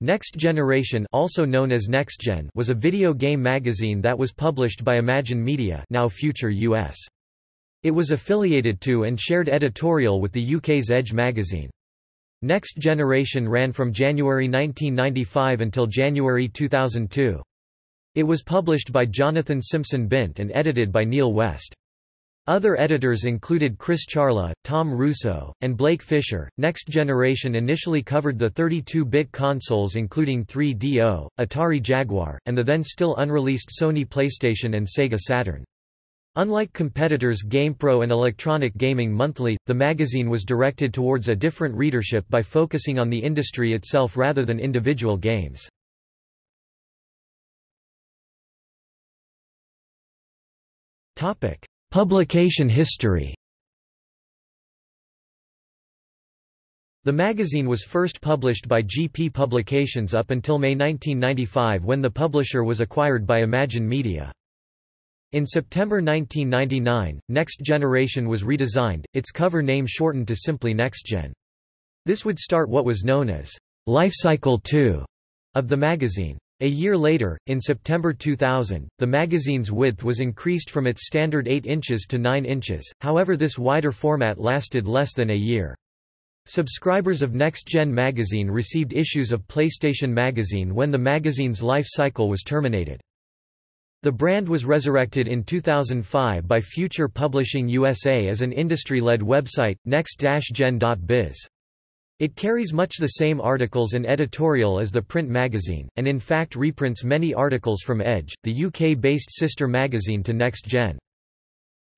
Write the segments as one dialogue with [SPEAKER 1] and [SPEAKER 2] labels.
[SPEAKER 1] Next Generation also known as NextGen was a video game magazine that was published by Imagine Media now Future US. It was affiliated to and shared editorial with the UK's Edge magazine. Next Generation ran from January 1995 until January 2002. It was published by Jonathan Simpson Bint and edited by Neil West. Other editors included Chris Charla, Tom Russo, and Blake Fischer. Next Generation initially covered the 32-bit consoles including 3DO, Atari Jaguar, and the then still unreleased Sony PlayStation and Sega Saturn. Unlike competitors GamePro and Electronic Gaming Monthly, the magazine was directed towards a different readership by focusing on the industry itself rather than individual games. Topic: Publication history The magazine was first published by GP Publications up until May 1995 when the publisher was acquired by Imagine Media. In September 1999, Next Generation was redesigned, its cover name shortened to simply NextGen. This would start what was known as Lifecycle 2 of the magazine. A year later, in September 2000, the magazine's width was increased from its standard 8 inches to 9 inches, however this wider format lasted less than a year. Subscribers of Next Gen magazine received issues of PlayStation magazine when the magazine's life cycle was terminated. The brand was resurrected in 2005 by Future Publishing USA as an industry-led website, next-gen.biz. It carries much the same articles and editorial as the print magazine, and in fact reprints many articles from Edge, the UK-based sister magazine to Next Gen.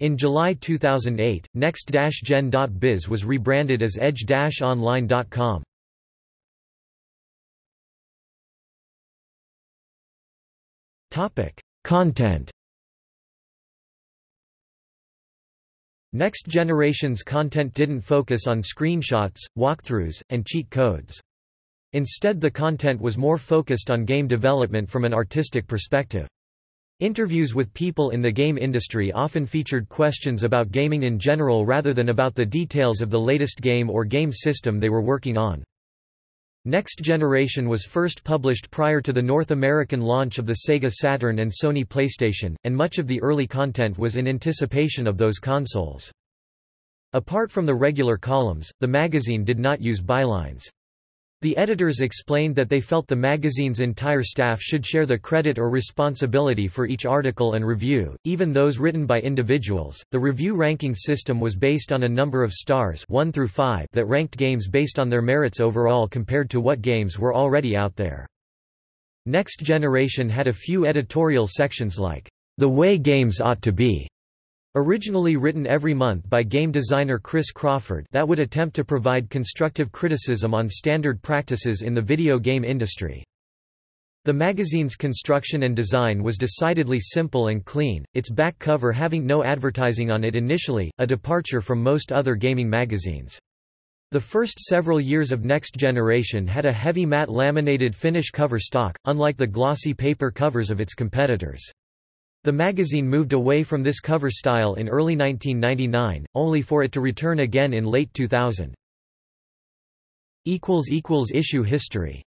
[SPEAKER 1] In July 2008, next-gen.biz was rebranded as edge-online.com. Content Next generation's content didn't focus on screenshots, walkthroughs, and cheat codes. Instead the content was more focused on game development from an artistic perspective. Interviews with people in the game industry often featured questions about gaming in general rather than about the details of the latest game or game system they were working on. Next Generation was first published prior to the North American launch of the Sega Saturn and Sony PlayStation, and much of the early content was in anticipation of those consoles. Apart from the regular columns, the magazine did not use bylines. The editors explained that they felt the magazine's entire staff should share the credit or responsibility for each article and review, even those written by individuals. The review ranking system was based on a number of stars 1 through 5 that ranked games based on their merits overall compared to what games were already out there. Next Generation had a few editorial sections like, The Way Games Ought to Be, Originally written every month by game designer Chris Crawford that would attempt to provide constructive criticism on standard practices in the video game industry. The magazine's construction and design was decidedly simple and clean, its back cover having no advertising on it initially, a departure from most other gaming magazines. The first several years of Next Generation had a heavy matte laminated finish cover stock, unlike the glossy paper covers of its competitors. The magazine moved away from this cover style in early 1999, only for it to return again in late 2000. Issue history